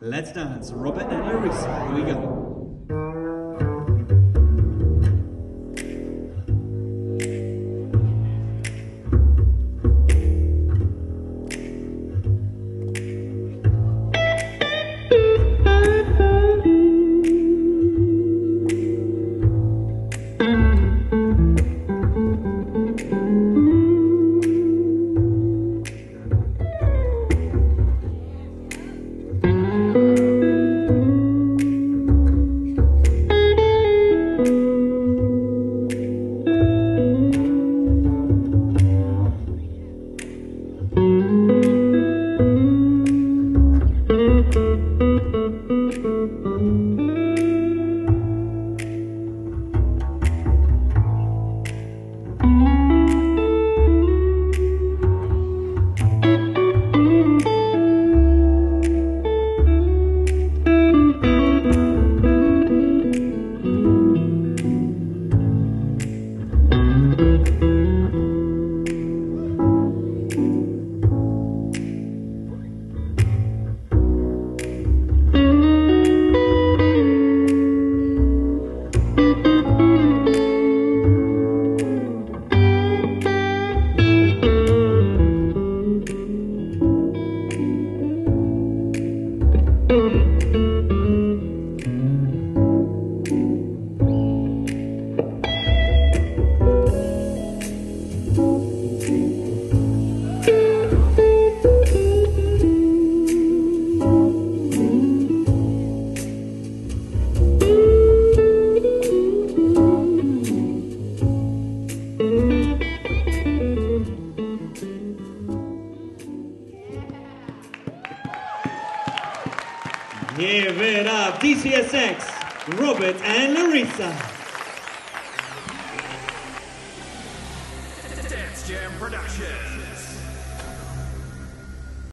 Let's dance, Robert and Larissa. Here we go. Give it up, DCSX, Robert and Larissa. Dance Jam Productions.